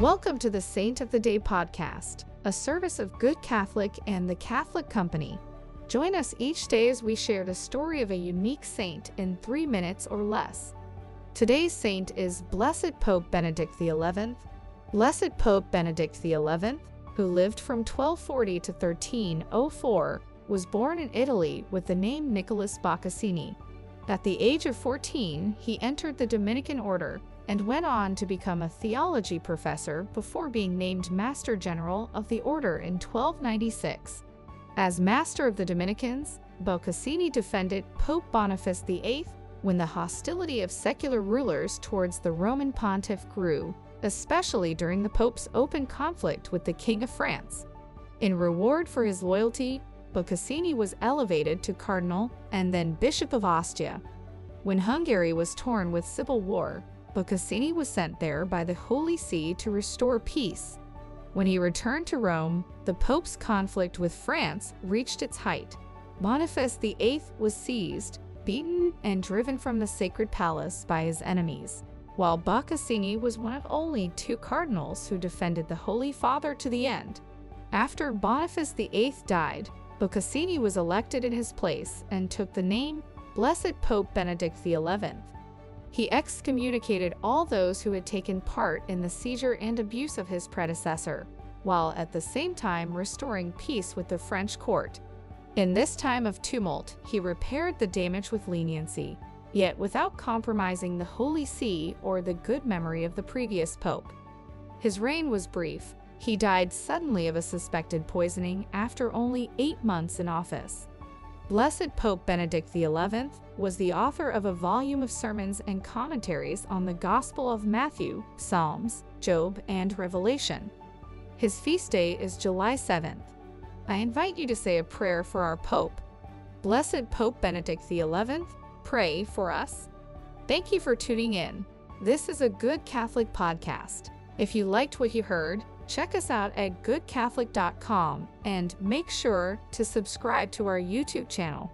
Welcome to the Saint of the Day podcast, a service of Good Catholic and the Catholic Company. Join us each day as we share the story of a unique saint in three minutes or less. Today's saint is Blessed Pope Benedict XI. Blessed Pope Benedict XI, who lived from 1240 to 1304, was born in Italy with the name Nicholas Boccassini. At the age of 14, he entered the Dominican order and went on to become a theology professor before being named Master General of the Order in 1296. As Master of the Dominicans, Boccassini defended Pope Boniface VIII when the hostility of secular rulers towards the Roman pontiff grew, especially during the Pope's open conflict with the King of France. In reward for his loyalty, Boccassini was elevated to cardinal and then Bishop of Ostia. When Hungary was torn with civil war, Boccassini was sent there by the Holy See to restore peace. When he returned to Rome, the Pope's conflict with France reached its height. Boniface VIII was seized, beaten, and driven from the sacred palace by his enemies, while Boccassini was one of only two cardinals who defended the Holy Father to the end. After Boniface VIII died, Boccassini was elected in his place and took the name Blessed Pope Benedict XI. He excommunicated all those who had taken part in the seizure and abuse of his predecessor, while at the same time restoring peace with the French court. In this time of tumult, he repaired the damage with leniency, yet without compromising the Holy See or the good memory of the previous pope. His reign was brief. He died suddenly of a suspected poisoning after only eight months in office. Blessed Pope Benedict XI was the author of a volume of sermons and commentaries on the Gospel of Matthew, Psalms, Job, and Revelation. His feast day is July 7th. I invite you to say a prayer for our Pope. Blessed Pope Benedict XI, pray for us. Thank you for tuning in. This is a Good Catholic podcast. If you liked what you heard, check us out at goodcatholic.com and make sure to subscribe to our YouTube channel.